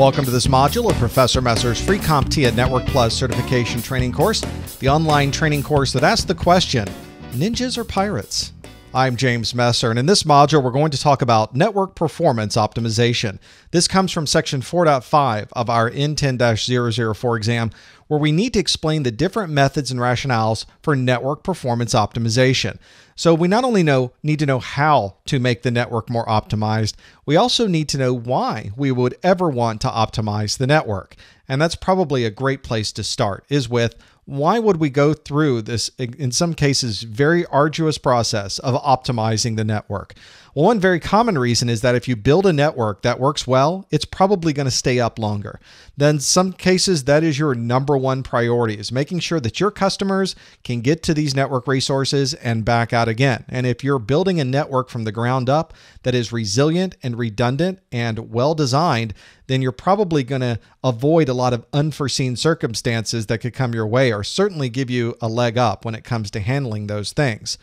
Welcome to this module of Professor Messer's free CompTIA Network Plus certification training course, the online training course that asks the question ninjas or pirates? I'm James Messer, and in this module, we're going to talk about network performance optimization. This comes from section 4.5 of our N10 004 exam, where we need to explain the different methods and rationales for network performance optimization. So we not only know need to know how to make the network more optimized, we also need to know why we would ever want to optimize the network. And that's probably a great place to start is with why would we go through this, in some cases, very arduous process of optimizing the network? Well, one very common reason is that if you build a network that works well, it's probably going to stay up longer. Then some cases that is your number one priority is making sure that your customers can get to these network resources and back out again. And if you're building a network from the ground up that is resilient and redundant and well designed, then you're probably going to avoid a lot of unforeseen circumstances that could come your way or certainly give you a leg up when it comes to handling those things.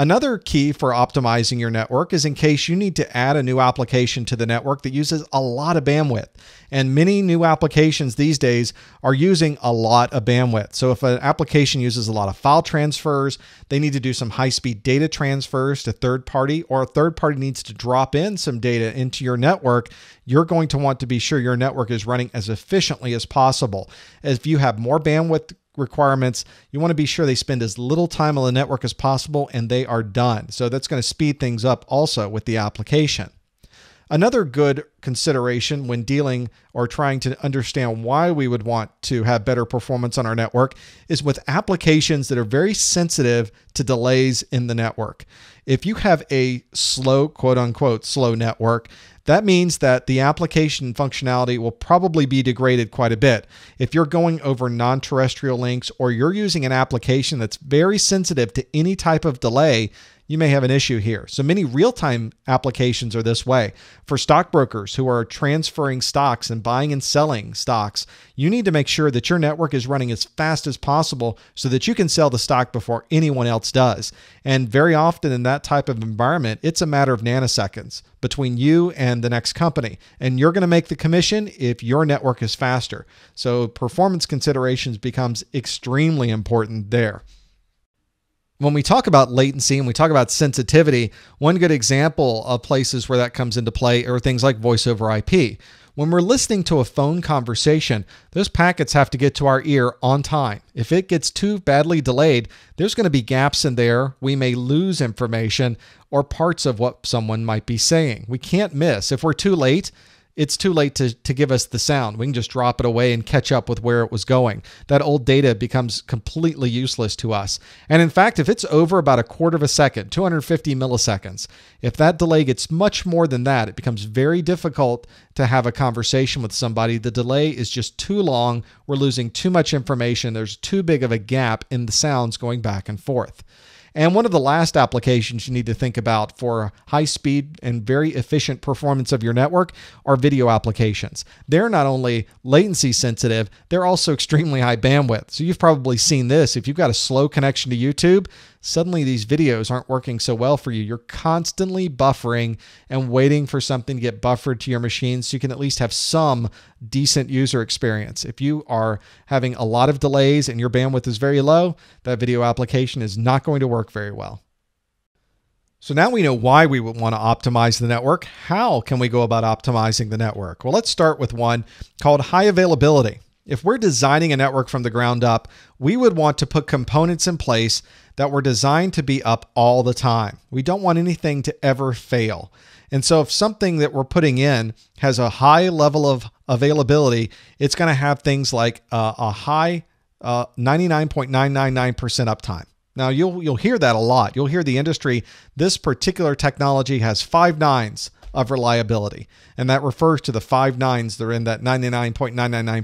Another key for optimizing your network is in case you need to add a new application to the network that uses a lot of bandwidth. And many new applications these days are using a lot of bandwidth. So if an application uses a lot of file transfers, they need to do some high speed data transfers to third party, or a third party needs to drop in some data into your network, you're going to want to be sure your network is running as efficiently as possible. If you have more bandwidth requirements, you want to be sure they spend as little time on the network as possible and they are done. So that's going to speed things up also with the application. Another good consideration when dealing or trying to understand why we would want to have better performance on our network is with applications that are very sensitive to delays in the network. If you have a slow, quote unquote, slow network, that means that the application functionality will probably be degraded quite a bit. If you're going over non terrestrial links or you're using an application that's very sensitive to any type of delay, you may have an issue here. So many real time applications are this way. For stockbrokers who are transferring stocks and buying and selling stocks, you need to make sure that your network is running as fast as possible so that you can sell the stock before anyone else does. And very often in that type of environment, it's a matter of nanoseconds between you and the next company. And you're going to make the commission if your network is faster. So performance considerations becomes extremely important there when we talk about latency and we talk about sensitivity, one good example of places where that comes into play are things like voice over IP. When we're listening to a phone conversation, those packets have to get to our ear on time. If it gets too badly delayed, there's going to be gaps in there. We may lose information or parts of what someone might be saying. We can't miss. If we're too late, it's too late to, to give us the sound. We can just drop it away and catch up with where it was going. That old data becomes completely useless to us. And in fact, if it's over about a quarter of a second, 250 milliseconds, if that delay gets much more than that, it becomes very difficult to have a conversation with somebody. The delay is just too long. We're losing too much information. There's too big of a gap in the sounds going back and forth. And one of the last applications you need to think about for high speed and very efficient performance of your network are video applications. They're not only latency sensitive, they're also extremely high bandwidth. So you've probably seen this. If you've got a slow connection to YouTube, suddenly these videos aren't working so well for you. You're constantly buffering and waiting for something to get buffered to your machine so you can at least have some decent user experience. If you are having a lot of delays and your bandwidth is very low, that video application is not going to work very well. So now we know why we would want to optimize the network. How can we go about optimizing the network? Well, let's start with one called high availability. If we're designing a network from the ground up, we would want to put components in place that were designed to be up all the time. We don't want anything to ever fail. And so, if something that we're putting in has a high level of availability, it's going to have things like uh, a high uh, 99.999% uptime. Now you'll you'll hear that a lot. You'll hear the industry. This particular technology has five nines of reliability. And that refers to the five nines that are in that 99.999%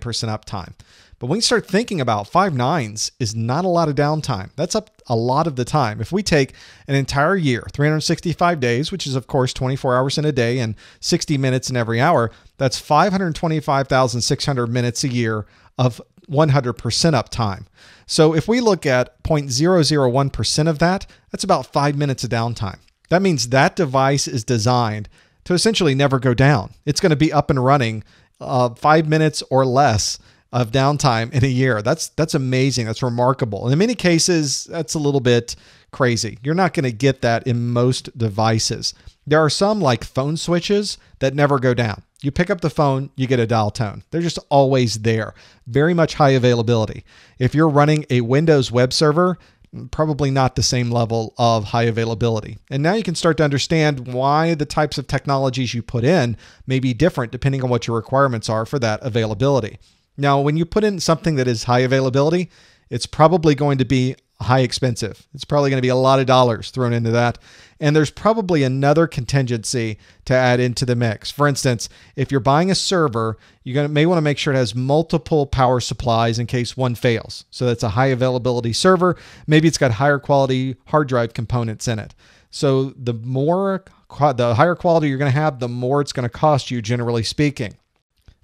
uptime. But when you start thinking about five nines is not a lot of downtime. That's up a lot of the time. If we take an entire year, 365 days, which is of course 24 hours in a day and 60 minutes in every hour, that's 525,600 minutes a year of 100% uptime. So if we look at 0.001% of that, that's about five minutes of downtime. That means that device is designed to essentially never go down. It's going to be up and running uh, five minutes or less of downtime in a year. That's that's amazing. That's remarkable. And in many cases, that's a little bit crazy. You're not going to get that in most devices. There are some like phone switches that never go down. You pick up the phone, you get a dial tone. They're just always there. Very much high availability. If you're running a Windows web server, probably not the same level of high availability. And now you can start to understand why the types of technologies you put in may be different depending on what your requirements are for that availability. Now, when you put in something that is high availability, it's probably going to be high expensive. It's probably going to be a lot of dollars thrown into that. And there's probably another contingency to add into the mix. For instance, if you're buying a server, you may want to make sure it has multiple power supplies in case one fails. So that's a high availability server. Maybe it's got higher quality hard drive components in it. So the more the higher quality you're going to have, the more it's going to cost you generally speaking.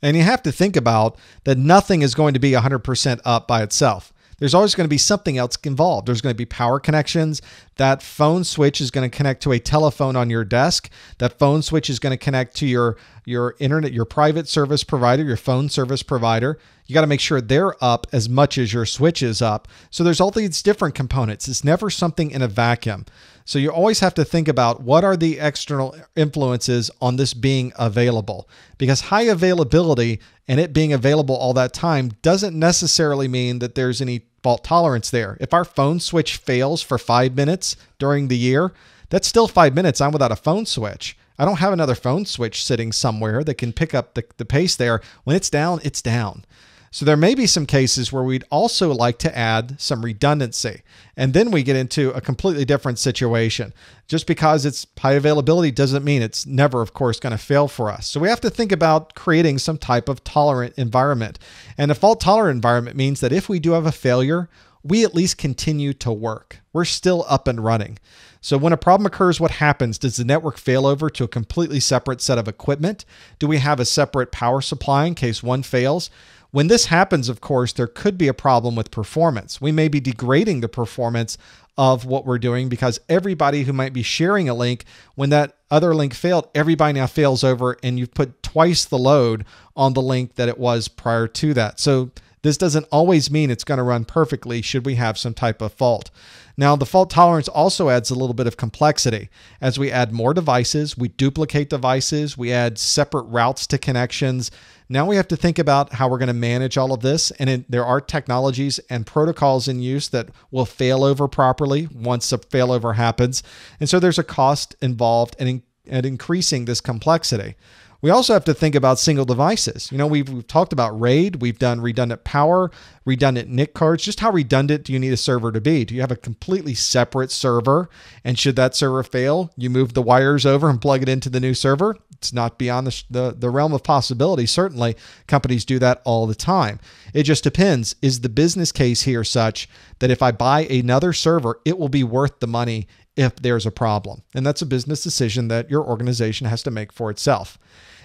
And you have to think about that nothing is going to be 100% up by itself there's always going to be something else involved. There's going to be power connections. That phone switch is going to connect to a telephone on your desk. That phone switch is going to connect to your your internet, your private service provider, your phone service provider. You got to make sure they're up as much as your switch is up. So there's all these different components. It's never something in a vacuum. So you always have to think about what are the external influences on this being available because high availability and it being available all that time doesn't necessarily mean that there's any fault tolerance there. If our phone switch fails for five minutes during the year, that's still five minutes. I'm without a phone switch. I don't have another phone switch sitting somewhere that can pick up the, the pace there. When it's down, it's down. So there may be some cases where we'd also like to add some redundancy. And then we get into a completely different situation. Just because it's high availability doesn't mean it's never, of course, going to fail for us. So we have to think about creating some type of tolerant environment. And a fault tolerant environment means that if we do have a failure, we at least continue to work. We're still up and running. So when a problem occurs, what happens? Does the network fail over to a completely separate set of equipment? Do we have a separate power supply in case one fails? When this happens, of course, there could be a problem with performance. We may be degrading the performance of what we're doing because everybody who might be sharing a link, when that other link failed, everybody now fails over and you've put twice the load on the link that it was prior to that. So this doesn't always mean it's going to run perfectly should we have some type of fault. Now, the fault tolerance also adds a little bit of complexity. As we add more devices, we duplicate devices, we add separate routes to connections. Now we have to think about how we're going to manage all of this. And it, there are technologies and protocols in use that will fail over properly once a failover happens. And so there's a cost involved in, in increasing this complexity. We also have to think about single devices. You know, we've, we've talked about RAID, we've done redundant power, redundant NIC cards. Just how redundant do you need a server to be? Do you have a completely separate server? And should that server fail, you move the wires over and plug it into the new server? It's not beyond the, the, the realm of possibility. Certainly, companies do that all the time. It just depends. Is the business case here such that if I buy another server, it will be worth the money if there's a problem. And that's a business decision that your organization has to make for itself.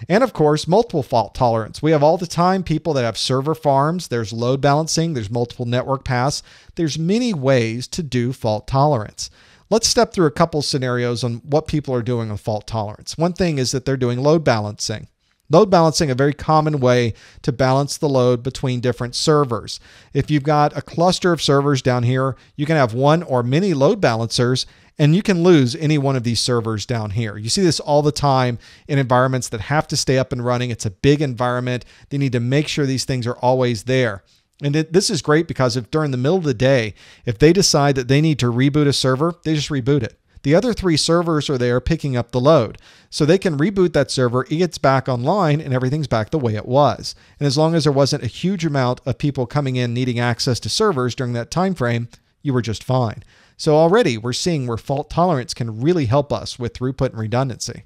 And of course, multiple fault tolerance. We have all the time people that have server farms, there's load balancing, there's multiple network paths. There's many ways to do fault tolerance. Let's step through a couple scenarios on what people are doing with fault tolerance. One thing is that they're doing load balancing. Load balancing, a very common way to balance the load between different servers. If you've got a cluster of servers down here, you can have one or many load balancers and you can lose any one of these servers down here. You see this all the time in environments that have to stay up and running. It's a big environment. They need to make sure these things are always there. And it, this is great because if during the middle of the day, if they decide that they need to reboot a server, they just reboot it. The other three servers are there picking up the load. So they can reboot that server, it gets back online, and everything's back the way it was. And as long as there wasn't a huge amount of people coming in needing access to servers during that time frame, you were just fine. So already we're seeing where fault tolerance can really help us with throughput and redundancy.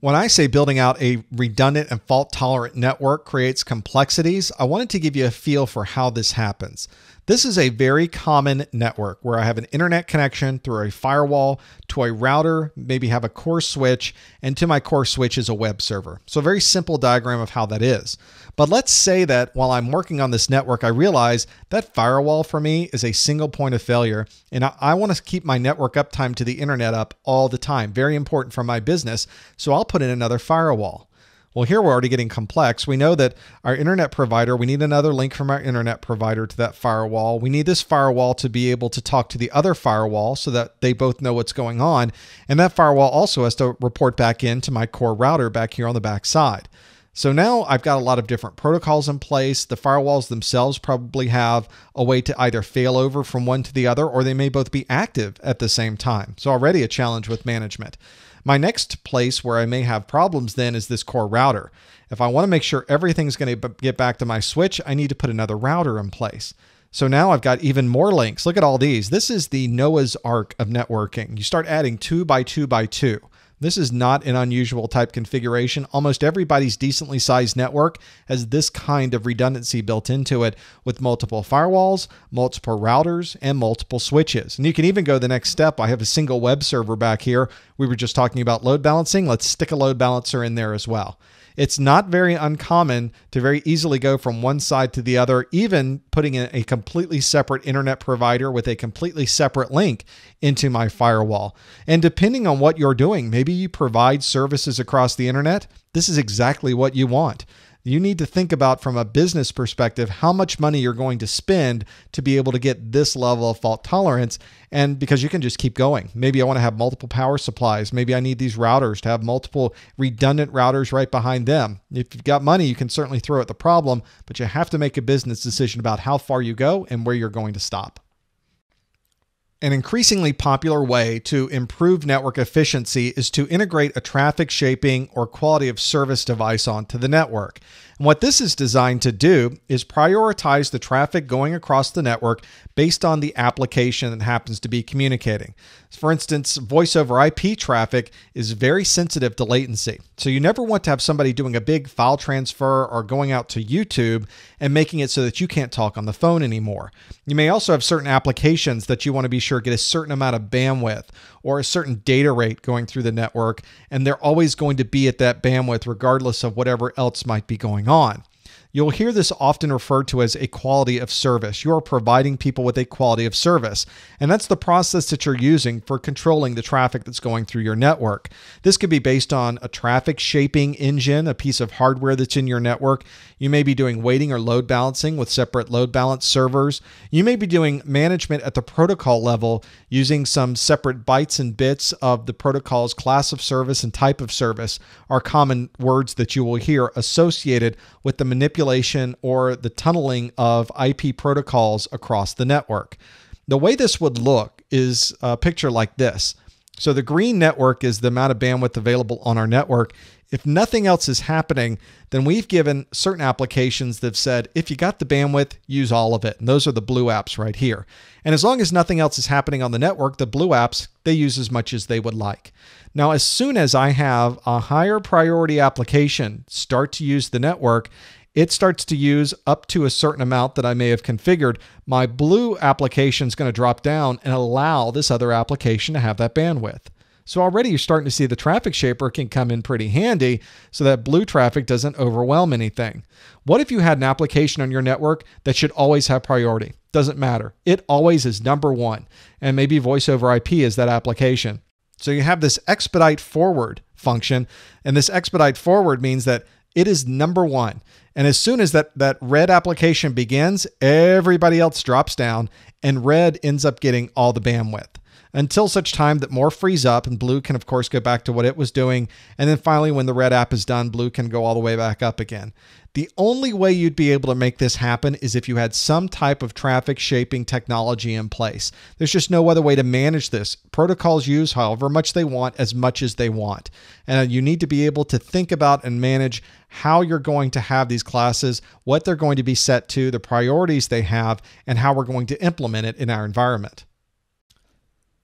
When I say building out a redundant and fault tolerant network creates complexities, I wanted to give you a feel for how this happens. This is a very common network where I have an internet connection through a firewall to a router, maybe have a core switch, and to my core switch is a web server. So a very simple diagram of how that is. But let's say that while I'm working on this network, I realize that firewall for me is a single point of failure, and I, want to keep my network uptime to the internet up all the time. Very important for my business. So I'll put in another firewall. Well, here we're already getting complex. We know that our internet provider, we need another link from our internet provider to that firewall. We need this firewall to be able to talk to the other firewall so that they both know what's going on. And that firewall also has to report back into my core router back here on the back side. So now I've got a lot of different protocols in place. The firewalls themselves probably have a way to either fail over from one to the other, or they may both be active at the same time. So already a challenge with management. My next place where I may have problems then is this core router. If I want to make sure everything's going to get back to my switch, I need to put another router in place. So now I've got even more links. Look at all these. This is the Noah's Ark of networking. You start adding two by two by two. This is not an unusual type configuration. Almost everybody's decently sized network has this kind of redundancy built into it with multiple firewalls, multiple routers, and multiple switches. And you can even go the next step. I have a single web server back here. We were just talking about load balancing. Let's stick a load balancer in there as well. It's not very uncommon to very easily go from one side to the other, even putting in a completely separate internet provider with a completely separate link into my firewall. And depending on what you're doing, maybe you provide services across the internet, this is exactly what you want you need to think about from a business perspective how much money you're going to spend to be able to get this level of fault tolerance. And because you can just keep going. Maybe I want to have multiple power supplies. Maybe I need these routers to have multiple redundant routers right behind them. If you've got money, you can certainly throw at the problem, but you have to make a business decision about how far you go and where you're going to stop. An increasingly popular way to improve network efficiency is to integrate a traffic shaping or quality of service device onto the network. And what this is designed to do is prioritize the traffic going across the network based on the application that happens to be communicating. For instance, voice over IP traffic is very sensitive to latency. So you never want to have somebody doing a big file transfer or going out to YouTube and making it so that you can't talk on the phone anymore. You may also have certain applications that you want to be sure get a certain amount of bandwidth or a certain data rate going through the network, and they're always going to be at that bandwidth regardless of whatever else might be going on. You'll hear this often referred to as a quality of service. You are providing people with a quality of service. And that's the process that you're using for controlling the traffic that's going through your network. This could be based on a traffic shaping engine, a piece of hardware that's in your network. You may be doing weighting or load balancing with separate load balance servers. You may be doing management at the protocol level using some separate bytes and bits of the protocol's class of service and type of service are common words that you will hear associated with the manipulation manipulation or the tunneling of IP protocols across the network. The way this would look is a picture like this. So the green network is the amount of bandwidth available on our network. If nothing else is happening, then we've given certain applications that have said, if you got the bandwidth, use all of it. And those are the blue apps right here. And as long as nothing else is happening on the network, the blue apps, they use as much as they would like. Now, as soon as I have a higher priority application start to use the network, it starts to use up to a certain amount that I may have configured, my blue application is going to drop down and allow this other application to have that bandwidth. So already you're starting to see the traffic shaper can come in pretty handy so that blue traffic doesn't overwhelm anything. What if you had an application on your network that should always have priority? Doesn't matter. It always is number one. And maybe voice over IP is that application. So you have this expedite forward function. And this expedite forward means that it is number one. And as soon as that, that red application begins, everybody else drops down and red ends up getting all the bandwidth until such time that more frees up and blue can of course go back to what it was doing. And then finally when the red app is done blue can go all the way back up again. The only way you'd be able to make this happen is if you had some type of traffic shaping technology in place. There's just no other way to manage this. Protocols use however much they want as much as they want. And uh, you need to be able to think about and manage how you're going to have these classes what they're going to be set to the priorities they have and how we're going to implement it in our environment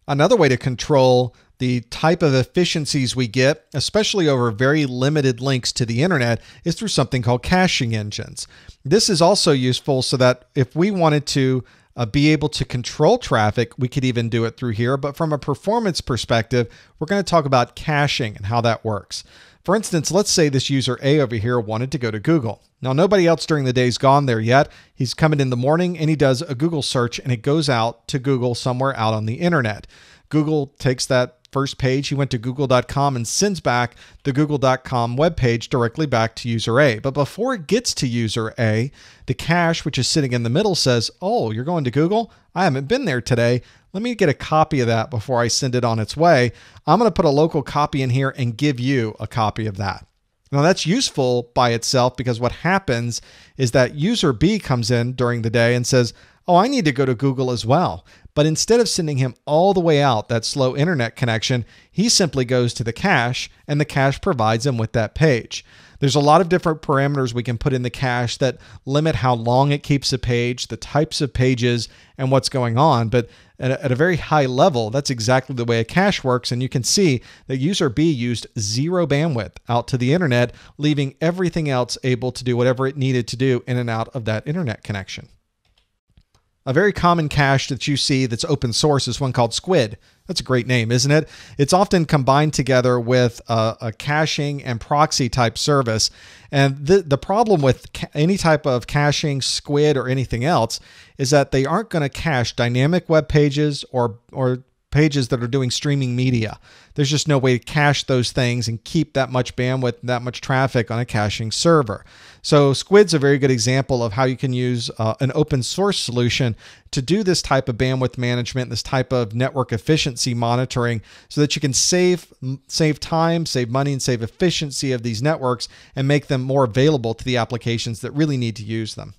Another way to control the type of efficiencies we get, especially over very limited links to the internet, is through something called caching engines. This is also useful so that if we wanted to uh, be able to control traffic, we could even do it through here. But from a performance perspective, we're going to talk about caching and how that works. For instance, let's say this user A over here wanted to go to Google. Now, nobody else during the day's gone there yet. He's coming in the morning and he does a Google search and it goes out to Google somewhere out on the internet. Google takes that first page, he went to google.com and sends back the google.com webpage directly back to user A. But before it gets to user A, the cache, which is sitting in the middle, says, Oh, you're going to Google? I haven't been there today. Let me get a copy of that before I send it on its way. I'm going to put a local copy in here and give you a copy of that. Now, that's useful by itself because what happens is that user B comes in during the day and says, Oh, I need to go to Google as well. But instead of sending him all the way out that slow internet connection, he simply goes to the cache and the cache provides him with that page. There's a lot of different parameters we can put in the cache that limit how long it keeps a page, the types of pages, and what's going on. But at a, very high level, that's exactly the way a cache works. And you can see that user B used zero bandwidth out to the internet, leaving everything else able to do whatever it needed to do in and out of that internet connection. A very common cache that you see that's open source is one called Squid. That's a great name, isn't it? It's often combined together with a, a caching and proxy type service. And the, the problem with any type of caching, Squid, or anything else is that they aren't going to cache dynamic web pages or, or pages that are doing streaming media. There's just no way to cache those things and keep that much bandwidth, that much traffic on a caching server. So Squid's a very good example of how you can use uh, an open source solution to do this type of bandwidth management, this type of network efficiency monitoring so that you can save save time, save money and save efficiency of these networks and make them more available to the applications that really need to use them.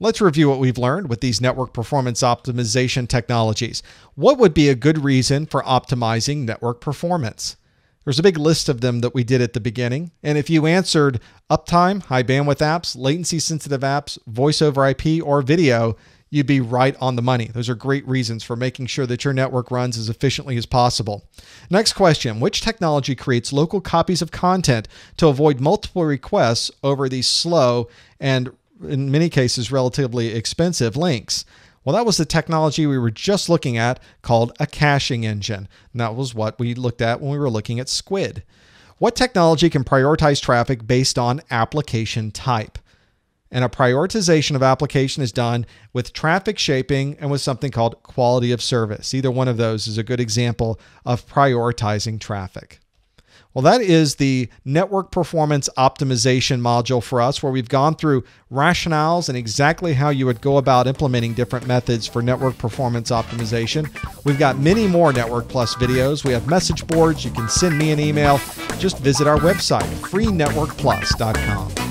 Let's review what we've learned with these network performance optimization technologies. What would be a good reason for optimizing network performance? There's a big list of them that we did at the beginning. And if you answered uptime, high bandwidth apps, latency sensitive apps, voice over IP, or video, you'd be right on the money. Those are great reasons for making sure that your network runs as efficiently as possible. Next question Which technology creates local copies of content to avoid multiple requests over these slow and in many cases, relatively expensive links. Well, that was the technology we were just looking at called a caching engine. And that was what we looked at when we were looking at Squid. What technology can prioritize traffic based on application type? And a prioritization of application is done with traffic shaping and with something called quality of service. Either one of those is a good example of prioritizing traffic. Well, that is the network performance optimization module for us, where we've gone through rationales and exactly how you would go about implementing different methods for network performance optimization. We've got many more Network Plus videos. We have message boards. You can send me an email. Just visit our website, freenetworkplus.com.